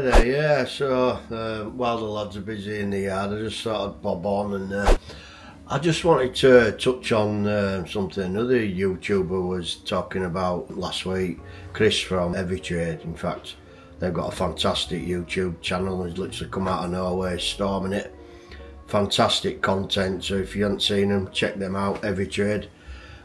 There, yeah. So uh, while the lads are busy in the yard, I just thought I'd bob on and uh, I just wanted to touch on uh, something another YouTuber was talking about last week. Chris from Every Trade. In fact, they've got a fantastic YouTube channel. He's literally come out of nowhere, storming it. Fantastic content. So if you haven't seen them, check them out. Every Trade.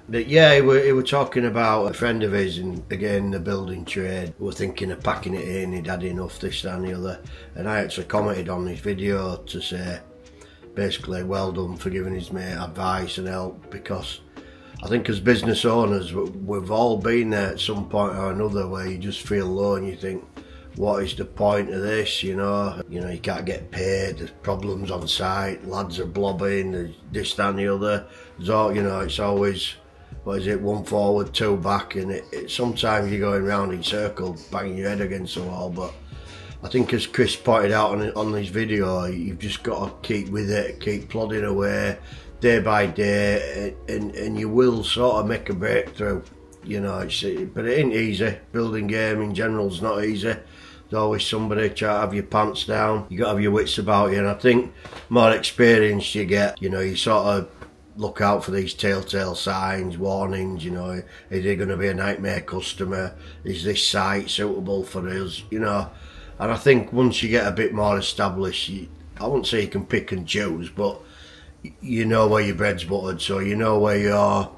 But yeah, he were, he were talking about a friend of his, and again, the building trade, were thinking of packing it in, he'd had enough, this, that, and the other. And I actually commented on his video to say, basically, well done for giving his mate advice and help, because I think as business owners, we've all been there at some point or another where you just feel low and you think, what is the point of this, you know? You know, you can't get paid, there's problems on site, lads are blobbing, there's this, that, and the other. So, you know, it's always what is it, one forward, two back, and it, it, sometimes you're going round in circles, banging your head against the wall. But I think, as Chris pointed out on on this video, you've just got to keep with it, keep plodding away, day by day, and and you will sort of make a breakthrough. You know, it's but it ain't easy. Building game in general is not easy. There's always somebody try to have your pants down. You got to have your wits about you, and I think more experience you get, you know, you sort of look out for these telltale signs, warnings, you know, is he going to be a nightmare customer? Is this site suitable for us? You know, and I think once you get a bit more established, you, I wouldn't say you can pick and choose, but you know where your bread's buttered, so you know where your,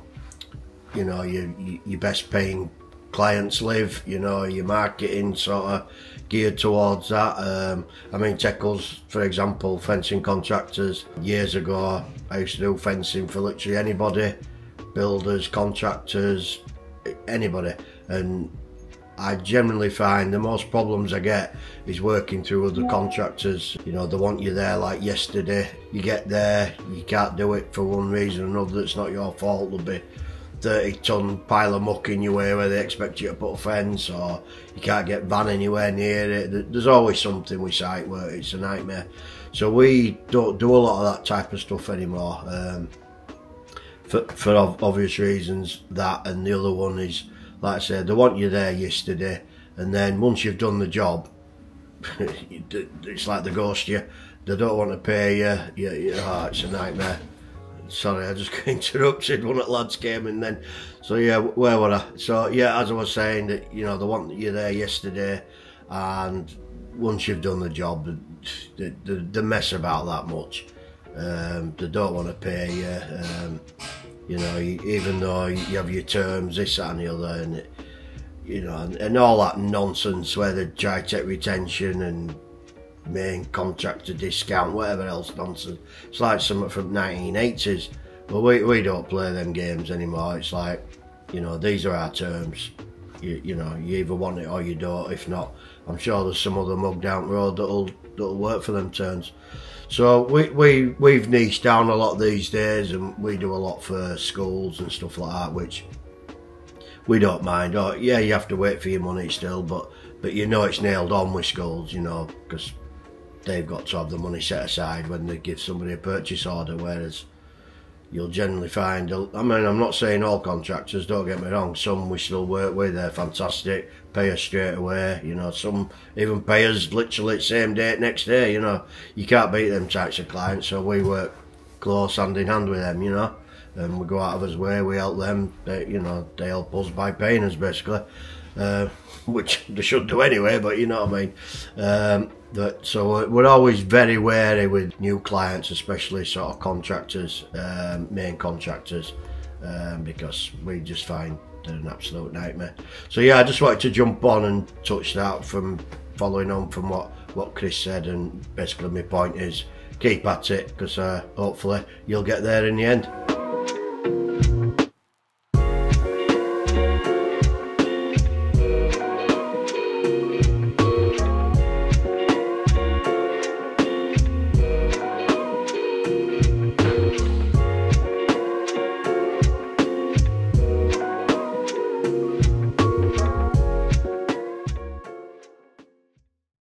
you know, your, your best paying clients live, you know, your marketing sort of geared towards that. Um, I mean, Teckles, for example, fencing contractors. Years ago, I used to do fencing for literally anybody, builders, contractors, anybody. And I generally find the most problems I get is working through other contractors. You know, they want you there like yesterday. You get there, you can't do it for one reason or another. It's not your fault. There'll be 30 ton pile of muck in your way where they expect you to put a fence or you can't get van anywhere near it. There's always something with site work, it's a nightmare. So we don't do a lot of that type of stuff anymore. Um, for, for obvious reasons, that and the other one is, like I said, they want you there yesterday and then once you've done the job, it's like the ghost you. They don't want to pay you. you, you oh, it's a nightmare sorry, I just got interrupted. One of the lads came and then, so yeah, where were I? So yeah, as I was saying, that you know, the one that you're there yesterday, and once you've done the job, they, they mess about that much. Um, they don't want to pay you. Um, you know, even though you have your terms, this, that, and the other, and it, you know, and, and all that nonsense where they try to take retention and main contractor discount, whatever else nonsense. It's like something from 1980s. But we, we don't play them games anymore. It's like, you know, these are our terms. You, you know, you either want it or you don't. If not, I'm sure there's some other mug down the road that'll that'll work for them terms. So we, we, we've niched down a lot these days and we do a lot for schools and stuff like that, which we don't mind. Oh, yeah, you have to wait for your money still, but but you know it's nailed on with schools, you know, because they've got to have the money set aside when they give somebody a purchase order, whereas you'll generally find, I mean, I'm not saying all contractors, don't get me wrong, some we still work with, they're fantastic, pay us straight away, you know, some even pay us literally same day, next day, you know, you can't beat them types of clients, so we work close hand in hand with them, you know, and we go out of his way, we help them, they, you know, they help us by paying us basically. Uh, which they should do anyway, but you know what I mean. Um, that so we're always very wary with new clients, especially sort of contractors, um, main contractors, um, because we just find they're an absolute nightmare. So yeah, I just wanted to jump on and touch that from following on from what what Chris said, and basically my point is keep at it because uh, hopefully you'll get there in the end.